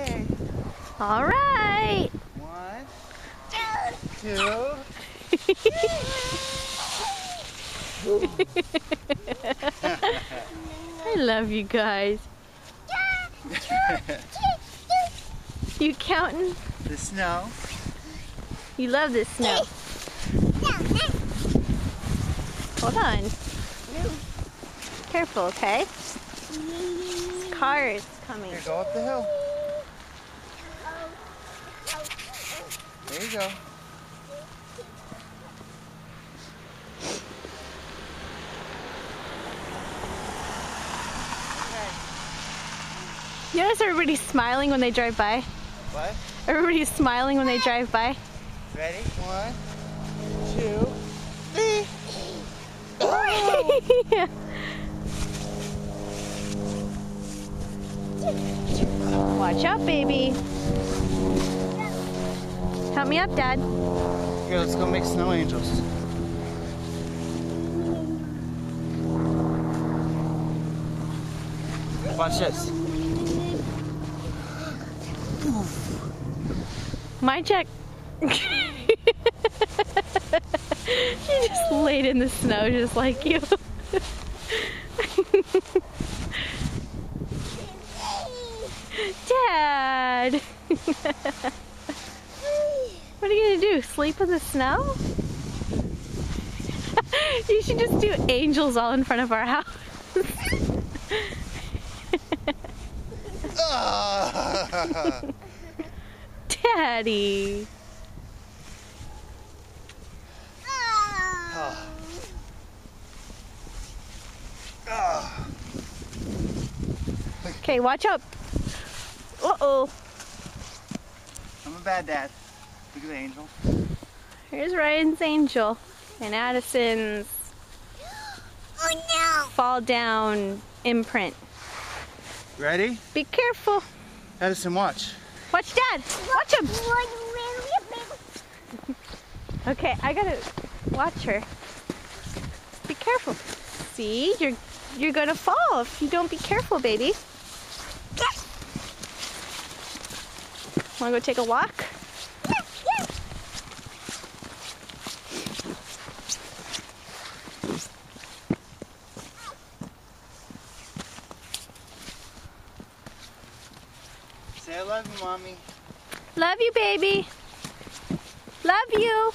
Okay. All right. One, two. I love you guys. You counting? the snow. You love the snow. Hold on. Careful, okay? Car is coming. Here, go up the hill. There you go. You notice everybody's smiling when they drive by? What? Everybody's smiling when they drive by. Ready? One, two, three. Yeah. Watch out, baby. Help me up, Dad. Here, let's go make snow angels. Watch this. My check. she just laid in the snow just like you. Dad! what are you gonna do? Sleep in the snow? you should just do angels all in front of our house. Daddy! Okay, watch out. Uh oh. I'm a bad dad. Look at the angel. Here's Ryan's angel and Addison's Oh no! fall down imprint. Ready? Be careful. Addison, watch. Watch Dad. Watch him. Okay, I gotta watch her. Be careful. See, you're you're gonna fall if you don't be careful, baby. Wanna go take a walk? Say I love you, mommy. Love you, baby. Love you.